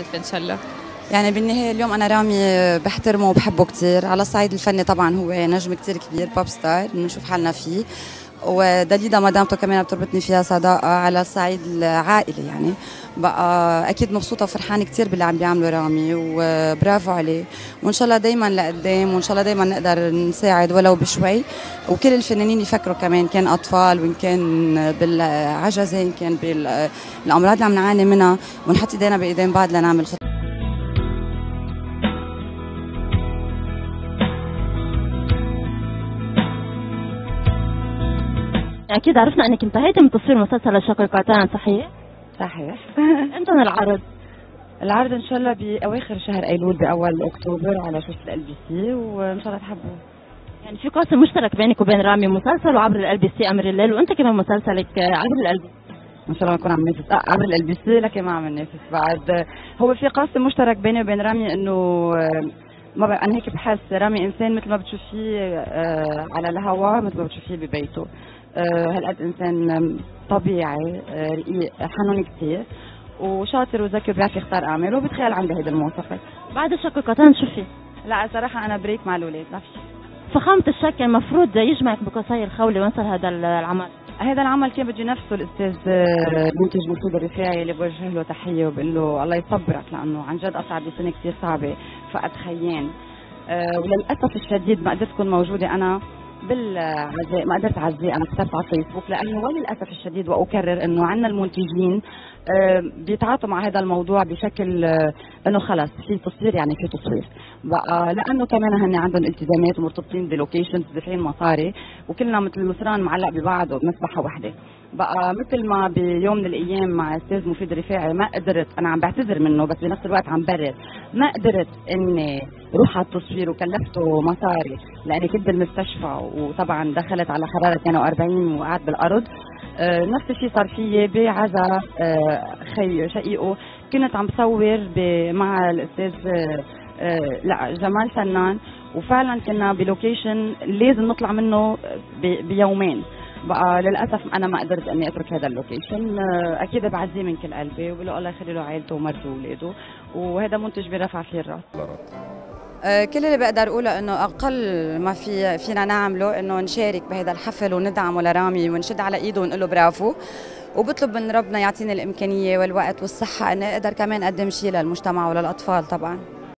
positive ان شاء الله يعني بالنهاية اليوم أنا رامي بحترمه وبحبه كتير. على الصعيد الفني طبعا هو نجم كتير كبير pop star بنشوف حالنا فيه. ودليدا مدامته كمان بتربطني فيها صداقة على الصعيد العائلي يعني. بقى أكيد مبسوطة وفرحانة كتير باللي عم بيعمله رامي وبرافو عليه. وإن شاء الله دايما لقدام وإن شاء الله دايما نقدر نساعد ولو بشوي. وكل الفنانين يفكروا كمان كان أطفال وإن كان بالعجزة إن كان بالأمراض اللي عم نعاني منها. ونحط إيدينا بإيدين بعض لنعمل خطة أكيد عرفنا أنك انتهيتي من تصوير مسلسل شقيقتان صحيح؟ صحيح. إمتى العرض؟ العرض إن شاء الله بأواخر شهر أيلول بأول أكتوبر على شاشة LBC وإن شاء الله تحبوه. يعني في قاسم مشترك بينك وبين رامي مسلسل وعبر LBC أمير الليل وأنت كمان مسلسلك عبر LB إن شاء الله نكون عم ننافس آه، عبر LBC لكن ما عم ننافس بعد. هو في قاسم مشترك بيني وبين رامي إنه آه، ما بقى أنا هيك بحس رامي إنسان مثل ما بتشوفيه آه، على الهواء مثل ما بتشوفيه ببيته. هالقد إنسان طبيعي؟ رقيق حنون كثير. وشاطر وذكي وبيعرف يختار أعماله. وبتخيل عندي هيدي المواصفات بعد الشقيقتين شو في؟ لا صراحة أنا break مع الاولاد ما في فخامة الشك المفروض يجمعك بقصي الخولي وين صار هذا العمل؟ هذا العمل كان بده نفسه الأستاذ المنتج مسعود الرفاعي اللي بوجه له تحية وبقول له الله يصبرك لأنه عن جد قطع بسنه كثير صعبة فقد خيان وللأسف الشديد ما قدرت اكون موجودة أنا. بالعزاء ما قدرت أعزيه أنا كتبت على الفيسبوك لأنه وللأسف الشديد وأكرر إنه عندنا المنتجين بيتعاطوا مع هذا الموضوع بشكل آه، إنه خلص في تصوير يعني في تصوير. بقى لأنه كمان هن عندهم التزامات ومرتبطين بلوكيشنز دافعين مصاري وكلنا مثل المصران معلق ببعض وبمسبحه وحده بقى مثل ما بيوم من الأيام مع أستاذ مفيد رفاعي ما قدرت أنا عم بعتذر منه بس بنفس الوقت عم برر ما قدرت إني روح على التصوير وكلفته مصاري لأني كنت بالمستشفى وطبعا دخلت على حراره 42 وقعدت بالأرض. آه نفس الشيء صار فيي بعزا آه خي شقيقه. كنت عم بصور مع الأستاذ آه لا جمال فنان. وفعلا كنا ب location لازم نطلع منه بيومين. بقى للأسف أنا ما قدرت إني أترك هذا ال location. أكيد بعزيه من كل قلبي وبقول له الله يخلي له عائلته ومرته واولاده وهذا منتج برفع فيه الراس كل اللي بقدر أقوله إنه أقل ما في فينا نعمله إنه نشارك بهذا الحفل وندعمه لرامي ونشد على إيده ونقول له برافو. وبطلب من ربنا يعطيني الإمكانية والوقت والصحة إني أقدر كمان أقدم شيء للمجتمع وللأطفال طبعا.